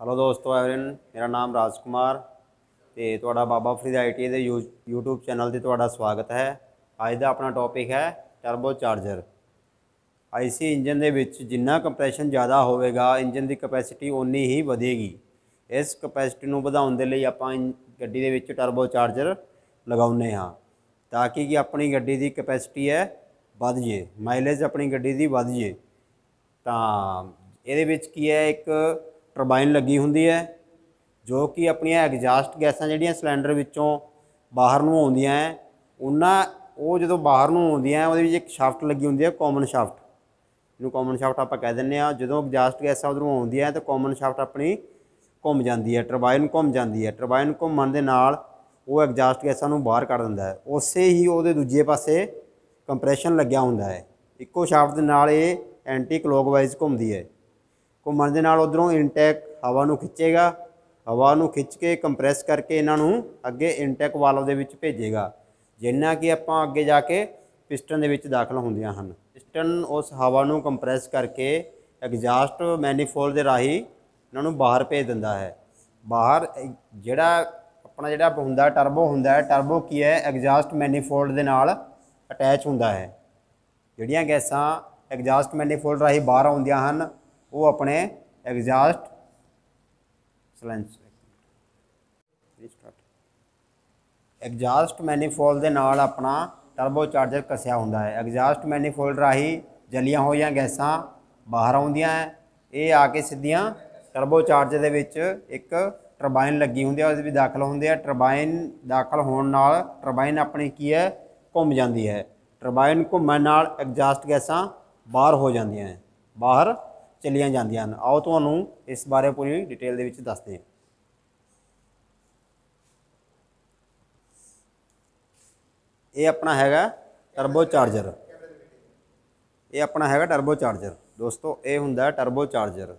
Hello ਦੋਸਤੋ ਐਵਰਨ ਮੇਰਾ ਨਾਮ ਰਾਜ ਕੁਮਾਰ ਤੇ ਤੁਹਾਡਾ ਬਾਬਾ ਫਰੀਦ ਆਈਟੀ ਦੇ ਯੂ- YouTube ਚੈਨਲ ਤੇ ਤੁਹਾਡਾ ਸਵਾਗਤ ਹੈ। ਅੱਜ ਦਾ ਆਪਣਾ ਟੌਪਿਕ ਹੈ ਟਰਬੋ ਚਾਰਜਰ ਆਈਸੀ ਇੰਜਨ ਦੇ ਵਿੱਚ ਜਿੰਨਾ ਕੰਪਰੈਸ਼ਨ ਜ਼ਿਆਦਾ ਹੋਵੇਗਾ ਇੰਜਨ ਦੀ ਕਪੈਸਿਟੀ ਓਨੀ ਹੀ ਵਧੇਗੀ। ਇਸ ਕਪੈਸਿਟੀ ਨੂੰ ਵਧਾਉਣ ਦੇ ਲਈ ਆਪਾਂ ਇਨ- ਗੱਡੀ ਦੇ ਵਿੱਚ ਟਰਬੋ ਚਾਰਜਰ ਲਗਾਉਂਦੇ ਹਾਂ, ਤਾਂ ਕਿ ਆਪਣੀ ਗੱਡੀ ਦੀ ਕਪੈਸਿਟੀ ਹੈ ਵੱਧ ਜੇ ਮਾਈਲੇਜ ਆਪਣੀ ਗੱਡੀ ਦੀ ਵੱਧ ਜੇ ਤਾਂ ਇਹਦੇ ਵਿੱਚ ਕੀ ਹੈ, ਇੱਕ ਟਰਬਾਈਨ ਲੱਗੀ ਹੁੰਦੀ ਹੈ, ਜੋ ਕਿ ਆਪਣੀਆਂ ਐਗਜ਼ਾਸਟ ਗੈਸਾਂ ਜਿਹੜੀਆਂ ਸਿਲੰਡਰ ਵਿੱਚੋਂ ਬਾਹਰ ਨੂੰ ਆਉਂਦੀਆਂ ਹੈ, ਉਹਨਾਂ, ਉਹ ਜਦੋਂ ਬਾਹਰ ਨੂੰ ਆਉਂਦੀਆਂ ਉਹਦੇ ਵਿੱਚ ਇੱਕ ਸ਼ਾਫਟ ਲੱਗੀ ਹੁੰਦੀ ਹੈ ਕਾਮਨ ਸ਼ਾਫਟ ਜਿਹਨੂੰ ਕਾਮਨ ਸ਼ਾਫਟ ਆਪਾਂ ਕਹਿ ਦਿੰਦੇ ਆ ਜਦੋਂ ਐਗਜ਼ਾਸਟ ਗੈਸਾਂ ਉਧਰੋਂ ਆਉਂਦੀਆਂ ਤਾਂ ਕਾਮਨ ਸ਼ਾਫਟ ਆਪਣੀ ਘੁੰਮ ਜਾਂਦੀ ਹੈ, ਟਰਬਾਈਨ ਘੁੰਮ ਜਾਂਦੀ ਹੈ। ਟਰਬਾਈਨ ਘੁੰਮਣ ਦੇ ਨਾਲ ਉਹ ਐਗਜ਼ਾਸਟ ਗੈਸਾਂ ਨੂੰ ਬਾਹਰ ਕੱਢ ਦਿੰਦਾ ਹੈ। ਉਸੇ ਹੀ ਉਹਦੇ ਦੂਜੇ ਪਾਸੇ ਕੰਪਰੈਸ਼ਨ ਲੱਗਿਆ ਹੁੰਦਾ ਹੈ। ਇੱਕੋ ਸ਼ਾਫਟ ਦੇ ਨਾਲ ਇਹ ਐਂਟੀ ਕਲੋਕਵਾਈਜ਼ ਘੁੰਮਦੀ ਹੈ। ਘੁੰਮਣ ਦੇ ਨਾਲ ਉਧਰੋਂ ਇਨਟੇਕ ਹਵਾ ਨੂੰ ਖਿੱਚੇਗਾ। ਹਵਾ ਨੂੰ ਖਿੱਚ ਕੇ ਕੰਪਰੈਸ ਕਰਕੇ ਇਹਨਾਂ ਨੂੰ ਅੱਗੇ ਇਨਟੈਕ ਵਾਲਵ ਦੇ ਵਿੱਚ ਭੇਜੇਗਾ। ਜਿੰਨਾ ਕਿ ਆਪਾਂ ਅੱਗੇ ਜਾ ਕੇ ਪਿਸਟਨ ਦੇ ਵਿੱਚ ਦਾਖਲ ਹੁੰਦੀਆਂ ਹਨ। ਪਿਸਟਨ ਉਸ ਹਵਾ ਨੂੰ ਕੰਪਰੈਸ ਕਰਕੇ ਐਗਜ਼ਾਸਟ ਮੈਨੀਫੋਲਡ ਦੇ ਰਾਹੀਂ ਇਹਨਾਂ ਨੂੰ ਬਾਹਰ ਭੇਜ ਦਿੰਦਾ ਹੈ। ਬਾਹਰ ਜਿਹੜਾ ਆਪਣਾ ਜਿਹੜਾ ਹੁੰਦਾ ਟਰਬੋ ਹੁੰਦਾ ਹੈ ਟਰਬੋ ਕੀ ਹੈ? ਐਗਜ਼ਾਸਟ ਮੈਨੀਫੋਲਡ ਦੇ ਨਾਲ ਅਟੈਚ ਹੁੰਦਾ ਹੈ। ਜਿਹੜੀਆਂ ਗੈਸਾਂ ਐਗਜ਼ਾਸਟ ਮੈਨੀਫੋਲਡ ਰਾਹੀਂ ਬਾਹਰ ਆਉਂਦੀਆਂ ਹਨ ਉਹ ਆਪਣੇ ਐਗਜ਼ਾਸਟ ਸਲੈਂਸ ਰੀਸਟਾਰਟ ਐਗਜ਼ਾਸਟ ਮੈਨੀਫੋਲਡ ਦੇ ਨਾਲ ਆਪਣਾ ਟਰਬੋ ਚਾਰਜਰ ਕਸਿਆ ਹੁੰਦਾ ਹੈ। ਐਗਜ਼ਾਸਟ ਮੈਨੀਫੋਲਡ ਰਾਹੀਂ ਜਲੀਆਂ ਹੋਈਆਂ ਗੈਸਾਂ ਬਾਹਰ ਆਉਂਦੀਆਂ ਹੈ। ਇਹ ਆ ਕੇ ਸਿੱਧੀਆਂ ਟਰਬੋ ਚਾਰਜਰ ਦੇ ਵਿੱਚ ਇੱਕ ਟਰਬਾਈਨ ਲੱਗੀ ਹੁੰਦੀ ਹੈ ਉਸ ਵਿੱਚ ਦਾਖਲ ਹੁੰਦੇ ਆ। ਟਰਬਾਈਨ ਦਾਖਲ ਹੋਣ ਨਾਲ ਟਰਬਾਈਨ ਆਪਣੀ ਕੀ ਹੈ, ਘੁੰਮ ਜਾਂਦੀ ਹੈ। ਟਰਬਾਈਨ ਘੁੰਮਣ ਨਾਲ ਐਗਜ਼ਾਸਟ ਗੈਸਾਂ ਬਾਹਰ ਹੋ ਜਾਂਦੀਆਂ ਹੈ। ਬਾਹਰ ਚਲੀਆਂ ਜਾਂਦੀਆਂ ਹਨ। ਆਓ ਤੁਹਾਨੂੰ ਇਸ ਬਾਰੇ ਪੂਰੀ ਡਿਟੇਲ ਦੇ ਵਿੱਚ ਦੱਸਦੇ ਹਾਂ। ਇਹ ਆਪਣਾ ਹੈਗਾ ਟਰਬੋ ਚਾਰਜਰ ਇਹ ਆਪਣਾ ਹੈਗਾ ਟਰਬੋ ਚਾਰਜਰ ਦੋਸਤੋ, ਇਹ ਹੁੰਦਾ ਟਰਬੋ ਚਾਰਜਰ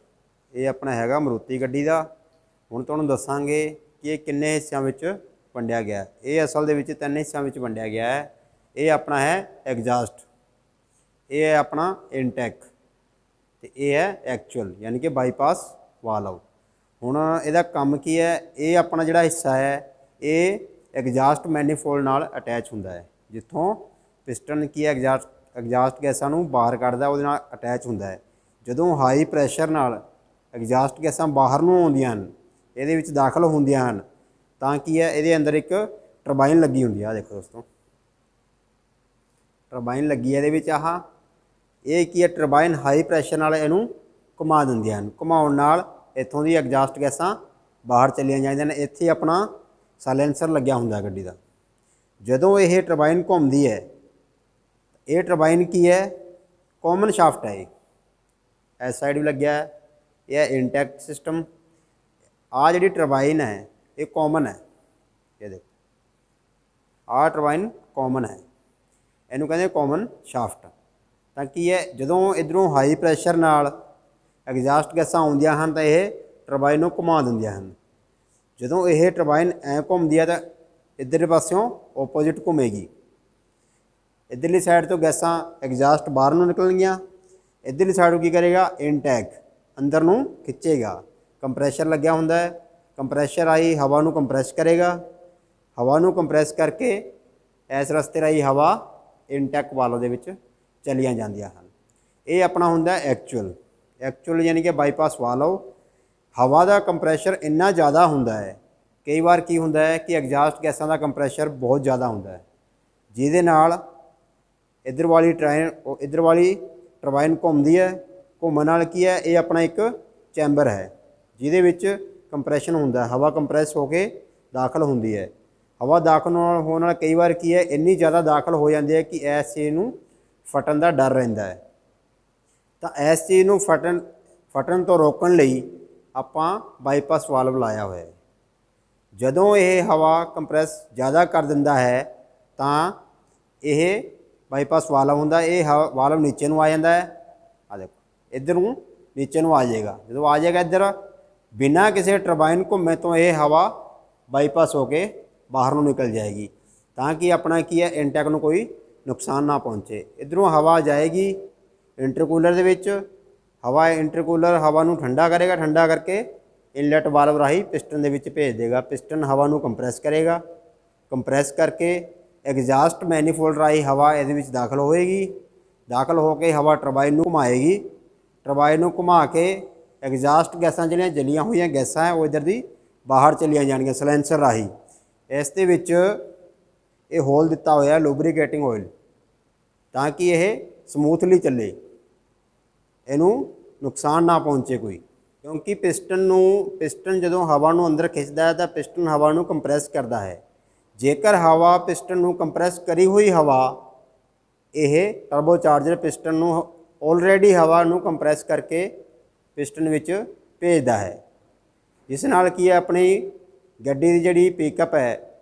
ਇਹ ਆਪਣਾ ਹੈਗਾ ਮਰੂਤੀ ਗੱਡੀ ਦਾ। ਹੁਣ ਤੁਹਾਨੂੰ ਦੱਸਾਂਗੇ ਕਿ ਇਹ ਕਿੰਨੇ ਹਿੱਸਿਆਂ ਵਿੱਚ ਵੰਡਿਆ ਗਿਆ। ਹੈ। ਇਹ ਅਸਲ ਦੇ ਵਿੱਚ ਤਿੰਨ ਹਿੱਸਿਆਂ ਵਿੱਚ ਵੰਡਿਆ ਗਿਆ ਹੈ। ਇਹ ਆਪਣਾ ਹੈ ਐਗਜ਼ਾਸਟ ਇਹ ਹੈ ਆਪਣਾ ਇਨਟੈਕ ਤੇ ਇਹ ਹੈ ਐਕਚੁਅਲ ਯਾਨੀ ਕਿ ਬਾਈਪਾਸ ਵਾਲਵ ਹੁਣ ਇਹਦਾ ਕੰਮ ਕੀ ਹੈ? ਇਹ ਆਪਣਾ ਜਿਹੜਾ ਹਿੱਸਾ ਹੈ, ਇਹ ਐਗਜ਼ਾਸਟ ਮੈਨੀਫੋਲਡ ਨਾਲ ਅਟੈਚ ਹੁੰਦਾ ਹੈ। ਜਿੱਥੋਂ ਪਿਸਟਨ ਕੀ ਹੈ ਐਗਜ਼ਾਸਟ ਐਗਜ਼ਾਸਟ ਗੈਸਾਂ ਨੂੰ ਬਾਹਰ ਕੱਢਦਾ, ਉਹਦੇ ਨਾਲ ਅਟੈਚ ਹੁੰਦਾ ਹੈ। ਜਦੋਂ ਹਾਈ ਪ੍ਰੈਸ਼ਰ ਨਾਲ ਐਗਜ਼ਾਸਟ ਗੈਸਾਂ ਬਾਹਰ ਨੂੰ ਆਉਂਦੀਆਂ ਹਨ, ਇਹਦੇ ਵਿੱਚ ਦਾਖਲ ਹੁੰਦੀਆਂ ਹਨ, ਤਾਂ ਕੀ ਹੈ? ਇਹਦੇ ਅੰਦਰ ਇੱਕ ਟਰਬਾਈਨ ਲੱਗੀ ਹੁੰਦੀ ਆ। ਦੇਖੋ ਦੋਸਤੋ। ਟਰਬਾਈਨ ਲੱਗੀ ਹੈ ਇਹਦੇ ਵਿੱਚ ਆਹ ਇਹ ਕੀ ਹੈ? ਟਰਬਾਈਨ ਹਾਈ ਪ੍ਰੈਸ਼ਰ ਨਾਲ ਇਹਨੂੰ ਘੁਮਾ ਦਿੰਦੀਆਂ ਹਨ। ਘੁਮਾਉਣ ਨਾਲ ਇੱਥੋਂ ਦੀ ਐਗਜ਼ਾਸਟ ਗੈਸਾਂ ਬਾਹਰ ਚਲੀਆਂ ਜਾਂਦੀਆਂ ਨੇ। ਇੱਥੇ ਆਪਣਾ ਸਾਇਲੈਂਸਰ ਲੱਗਿਆ ਹੁੰਦਾ ਗੱਡੀ ਦਾ। ਜਦੋਂ ਇਹ ਟਰਬਾਈਨ ਘੁੰਮਦੀ ਹੈ, ਇਹ ਟਰਬਾਈਨ ਕੀ ਹੈ? ਕਾਮਨ ਸ਼ਾਫਟ ਹੈ ਇਹ। ਇਸ ਸਾਈਡ ਵੀ ਲੱਗਿਆ ਹੈ। ਇਹ ਹੈ ਇੰਟੈਕਟ ਸਿਸਟਮ ਆ ਜਿਹੜੀ ਟਰਬਾਈਨ ਹੈ, ਇਹ ਕਾਮਨ ਹੈ। ਇਹ ਦੇਖੋ। ਆ ਟਰਬਾਈਨ ਕਾਮਨ ਹੈ। ਇਹਨੂੰ ਕਹਿੰਦੇ ਕਾਮਨ ਸ਼ਾਫਟ ਤਾਂ ਕੀ ਹੈ, ਜਦੋਂ ਇਧਰੋਂ ਹਾਈ ਪ੍ਰੈਸ਼ਰ ਨਾਲ ਐਗਜ਼ਾਸਟ ਗੈਸਾਂ ਆਉਂਦੀਆਂ ਹਨ ਤਾਂ ਇਹ ਟਰਬਾਈਨ ਨੂੰ ਘੁਮਾ ਦਿੰਦੀਆਂ ਹਨ। ਜਦੋਂ ਇਹ ਟਰਬਾਈਨ ਐ ਘੁੰਮਦੀ ਹੈ ਤਾਂ ਇਧਰਲੇ ਪਾਸਿਓਂ ਆਪੋਜ਼ਿਟ ਘੁੰਮੇਗੀ। ਇਧਰਲੀ ਸਾਈਡ ਤੋਂ ਗੈਸਾਂ ਐਗਜ਼ਾਸਟ ਬਾਹਰ ਨੂੰ ਨਿਕਲਣਗੀਆਂ। ਇਧਰਲੀ ਸਾਈਡ ਨੂੰ ਕੀ ਕਰੇਗਾ ਇਨਟੈਕ ਅੰਦਰ ਨੂੰ ਖਿੱਚੇਗਾ। ਕੰਪਰੈਸ਼ਰ ਲੱਗਿਆ ਹੁੰਦਾ ਹੈ। ਕੰਪਰੈਸ਼ਰ ਆਈ, ਹਵਾ ਨੂੰ ਕੰਪਰੈਸ ਕਰੇਗਾ। ਹਵਾ ਨੂੰ ਕੰਪਰੈਸ ਕਰਕੇ ਇਸ ਰਸਤੇ ਰਾਹੀਂ ਹਵਾ ਇਨਟੈਕ ਵਾਲਵ ਦੇ ਵਿੱਚ ਚਲੀਆਂ ਜਾਂਦੀਆਂ ਹਨ। ਇਹ ਆਪਣਾ ਹੁੰਦਾ ਐਕਚੁਅਲ ਐਕਚੁਅਲ ਯਾਨੀ ਕਿ ਬਾਈਪਾਸ ਵਾਲਵ ਹਵਾ ਦਾ ਕੰਪਰੈਸ਼ਰ ਇੰਨਾ ਜ਼ਿਆਦਾ ਹੁੰਦਾ ਹੈ। ਕਈ ਵਾਰ ਕੀ ਹੁੰਦਾ ਹੈ ਕਿ ਐਗਜ਼ਾਸਟ ਗੈਸਾਂ ਦਾ ਕੰਪਰੈਸ਼ਰ ਬਹੁਤ ਜ਼ਿਆਦਾ ਹੁੰਦਾ ਹੈ। ਜਿਹਦੇ ਨਾਲ ਇਧਰ ਵਾਲੀ ਟ੍ਰੇਨ ਇਧਰ ਵਾਲੀ ਟਰਬਾਈਨ ਘੁੰਮਦੀ ਹੈ। ਘੁੰਮਣ ਨਾਲ ਕੀ ਹੈ, ਇਹ ਆਪਣਾ ਇੱਕ ਚੈਂਬਰ ਹੈ, ਜਿਹਦੇ ਵਿੱਚ ਕੰਪਰੈਸ਼ਨ ਹੁੰਦਾ ਹੈ। ਹਵਾ ਕੰਪਰੈਸ ਹੋ ਕੇ ਦਾਖਲ ਹੁੰਦੀ ਹੈ। ਹਵਾ ਦਾਖਲ ਹੋਣ ਨਾਲ ਕਈ ਵਾਰ ਕੀ ਹੈ, ਇੰਨੀ ਜ਼ਿਆਦਾ ਦਾਖਲ ਹੋ ਜਾਂਦੀ ਹੈ ਕਿ ਇਸ ਚੀਜ਼ ਨੂੰ ਫਟਣ ਦਾ ਡਰ ਰਹਿੰਦਾ ਹੈ। ਤਾਂ ਇਸ ਚੀਜ਼ ਨੂੰ ਫਟਣ ਫਟਣ ਤੋਂ ਰੋਕਣ ਲਈ ਆਪਾਂ ਬਾਈਪਾਸ ਵਾਲਵ ਲਾਇਆ ਹੋਇਆ ਹੈ। ਜਦੋਂ ਇਹ ਹਵਾ ਕੰਪਰੈਸ ਜ਼ਿਆਦਾ ਕਰ ਦਿੰਦਾ ਹੈ, ਤਾਂ ਇਹ ਬਾਈਪਾਸ ਵਾਲਵ ਹੁੰਦਾ ਇਹ ਹ- ਵਾਲਵ ਨੀਚੇ ਨੂੰ ਆ ਜਾਂਦਾ ਹੈ। ਆ ਦੇਖੋ, ਇੱਧਰ ਨੂੰ ਨੀਚੇ ਨੂੰ ਆ ਜਾਏਗਾ। ਜਦੋਂ ਆ ਜਾਏਗਾ ਇੱਧਰ, ਬਿਨਾਂ ਕਿਸੇ ਟਰਬਾਈਨ ਘੁੰਮੇ ਤੋਂ ਇਹ ਹਵਾ ਬਾਈਪਾਸ ਹੋ ਕੇ ਬਾਹਰ ਨੂੰ ਨਿਕਲ ਜਾਏਗੀ। ਤਾਂ ਕਿ ਆਪਣਾ ਕੀ ਹੈ ਇਨਟੈਕ ਨੂੰ ਕੋਈ ਨੁਕਸਾਨ ਨਾ ਪਹੁੰਚੇ। ਇਧਰੋਂ ਹਵਾ ਜਾਏਗੀ ਇੰਟਰਕੂਲਰ ਦੇ ਵਿੱਚ। ਹਵਾ ਇੰਟਰਕੂਲਰ ਹਵਾ ਨੂੰ ਠੰਡਾ ਕਰੇਗਾ। ਠੰਡਾ ਕਰਕੇ ਇਨਲੈਟ ਵਾਲਵ ਰਾਹੀਂ ਪਿਸਟਨ ਦੇ ਵਿੱਚ ਭੇਜ ਦੇਗਾ। ਪਿਸਟਨ ਹਵਾ ਨੂੰ ਕੰਪਰੈਸ ਕਰੇਗਾ। ਕੰਪਰੈਸ ਕਰਕੇ ਐਗਜ਼ਾਸਟ ਮੈਨੀਫੋਲਡ ਰਾਹੀਂ ਹਵਾ ਇਹਦੇ ਵਿੱਚ ਦਾਖਲ ਹੋਏਗੀ। ਦਾਖਲ ਹੋ ਕੇ ਹਵਾ ਟਰਬਾਈਨ ਨੂੰ ਘੁਮਾਏਗੀ। ਟਰਬਾਈਨ ਨੂੰ ਘੁਮਾ ਕੇ ਐਗਜ਼ਾਸਟ ਗੈਸਾਂ ਜਿਹੜੀਆਂ ਜਲੀਆਂ ਹੋਈਆਂ ਗੈਸਾਂ ਹੈ, ਉਹ ਇਧਰ ਦੀ ਬਾਹਰ ਚਲੀਆਂ ਜਾਣਗੀਆਂ ਸਲੈਂਸਰ ਰਾਹੀਂ। ਇਸ ਦੇ ਵਿੱਚ ਇਹ ਹੋਲ ਦਿੱਤਾ ਹੋਇਆ ਲੂਬਰੀਕੇਟਿੰਗ ਆਇਲ ਤਾਂ ਕਿ ਇਹ ਸਮੂਥਲੀ ਚੱਲੇ। ਇਹਨੂੰ ਨੁਕਸਾਨ ਨਾ ਪਹੁੰਚੇ ਕੋਈ। ਕਿਉਂਕਿ ਪਿਸਟਨ ਨੂੰ ਪਿਸਟਨ ਜਦੋਂ ਹਵਾ ਨੂੰ ਅੰਦਰ ਖਿੱਚਦਾ ਹੈ ਤਾਂ ਪਿਸਟਨ ਹਵਾ ਨੂੰ ਕੰਪਰੈਸ ਕਰਦਾ ਹੈ। ਜੇਕਰ ਹਵਾ ਪਿਸਟਨ ਨੂੰ ਕੰਪਰੈਸ ਕਰੀ ਹੋਈ ਹਵਾ, ਇਹ ਟਰਬੋਚਾਰਜਰ ਪਿਸਟਨ ਨੂੰ ਆਲਰੇਡੀ ਹਵਾ ਨੂੰ ਕੰਪਰੈਸ ਕਰਕੇ ਪਿਸਟਨ ਵਿੱਚ ਭੇਜਦਾ ਹੈ। ਜਿਸ ਨਾਲ ਕੀ ਹੈ, ਆਪਣੀ ਗੱਡੀ ਦੀ ਜਿਹੜੀ ਪਿਕਅਪ ਹੈ,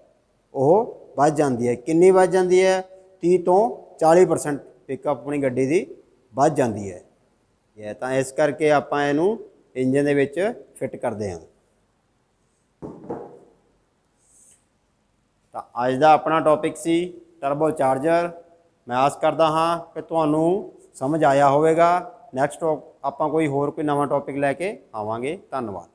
ਉਹ ਵੱਧ ਜਾਂਦੀ ਹੈ। ਕਿੰਨੀ ਵੱਧ ਜਾਂਦੀ ਹੈ? 30 ਤੋਂ 40% ਪਿਕਅਪ ਆਪਣੀ ਗੱਡੀ ਦੀ ਵੱਧ ਜਾਂਦੀ ਹੈ। ਇਹ ਤਾਂ ਇਸ ਕਰਕੇ ਆਪਾਂ ਇਹਨੂੰ ਇੰਜਨ ਦੇ ਵਿੱਚ ਫਿੱਟ ਕਰਦੇ ਹਾਂ। ਤਾਂ ਅੱਜ ਦਾ ਆਪਣਾ ਟੌਪਿਕ ਸੀ ਟਰਬੋ ਚਾਰਜਰ ਮੈਂ ਆਸ ਕਰਦਾ ਹਾਂ ਕਿ ਤੁਹਾਨੂੰ ਸਮਝ ਆਇਆ ਹੋਵੇਗਾ। ਨੈਕਸਟ ਆਪਾਂ ਕੋਈ ਹੋਰ ਕੋਈ ਨਵਾਂ ਟੌਪਿਕ ਲੈ ਕੇ ਆਵਾਂਗੇ। ਧੰਨਵਾਦ।